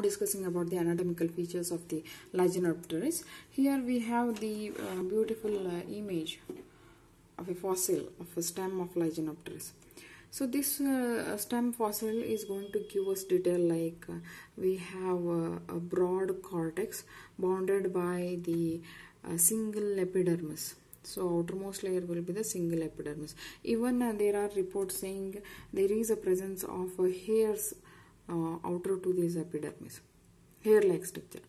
now discussing about the anatomical features of the Lyginopteris. Here we have the uh, beautiful uh, image of a fossil of a stem of Lyginopteris. So this uh, stem fossil is going to give us detail like uh, we have a, a broad cortex bounded by the uh, single epidermis. So outermost layer will be the single epidermis. Even uh, there are reports saying there is a presence of hairs uh, outer to this epidermis. Hair like structure.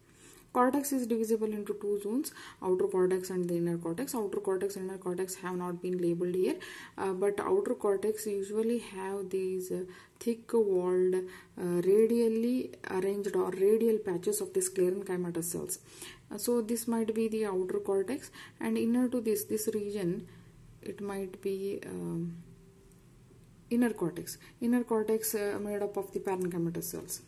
Cortex is divisible into two zones outer cortex and the inner cortex. Outer cortex and inner cortex have not been labeled here uh, but outer cortex usually have these uh, thick walled uh, radially arranged or radial patches of the sclerenchymatous cells. Uh, so this might be the outer cortex and inner to this this region it might be um, inner cortex. Inner cortex uh, made up of the parenchymatous cells.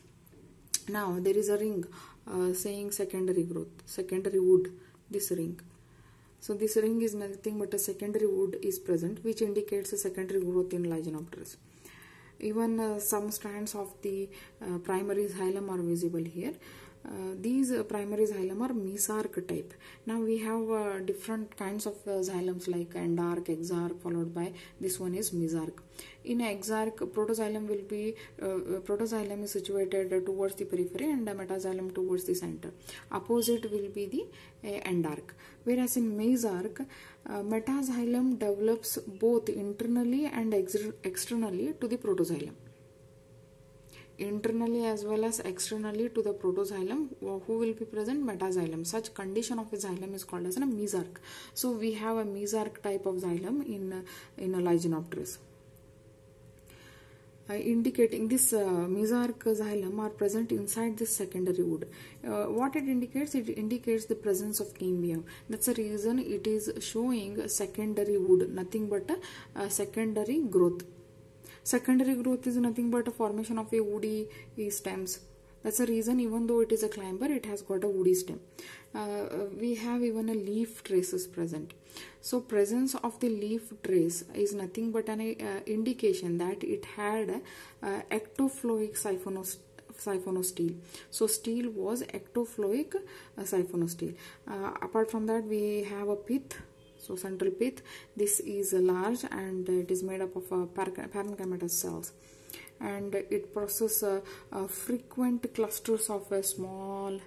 Now there is a ring uh, saying secondary growth secondary wood this ring. So this ring is nothing but a secondary wood is present which indicates a secondary growth in Lyginopteris even uh, some strands of the uh, primary xylem are visible here these uh, primary xylem are mesarch type. Now we have uh, different kinds of uh, xylems like endarch, exarch followed by this one is mesarch. In exarch, protoxylem will be, uh, protoxylem is situated towards the periphery and metaxylem towards the center. Opposite will be the uh, endarch. Whereas in mesarch, uh, metaxylem develops both internally and ex externally to the protoxylem internally as well as externally to the protoxylem who will be present metaxylem such condition of a xylem is called as a mesarch so we have a mesarch type of xylem in in a Lyginopteris uh, indicating this uh, mesarch xylem are present inside this secondary wood. Uh, what it indicates? It indicates the presence of cambium. That's the reason it is showing secondary wood, nothing but a, a secondary growth. Secondary growth is nothing but a formation of a woody stems. That's the reason even though it is a climber, it has got a woody stem. Uh, we have even a leaf traces present. So presence of the leaf trace is nothing but an uh, indication that it had uh, ectophloic siphonos siphonostele. So stele was ectophloic uh, siphonostele. Uh, apart from that, we have a pith so central pith this is large and it is made up of uh, parenchymatous cells. And it processes uh, uh, frequent clusters of a small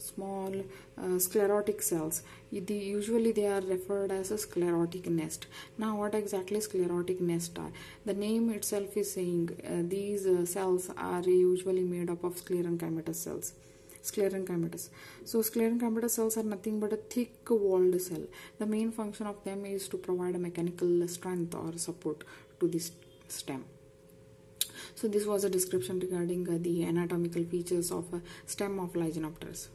small uh, sclerotic cells. The, usually they are referred as a sclerotic nest. Now what exactly sclerotic nest are? The name itself is saying uh, these uh, cells are usually made up of sclerenchymatous cells sclerenchymatous. So sclerenchymatous cells are nothing but a thick walled cell. The main function of them is to provide a mechanical strength or support to this stem. So this was a description regarding uh, the anatomical features of a stem of Lyginopteris.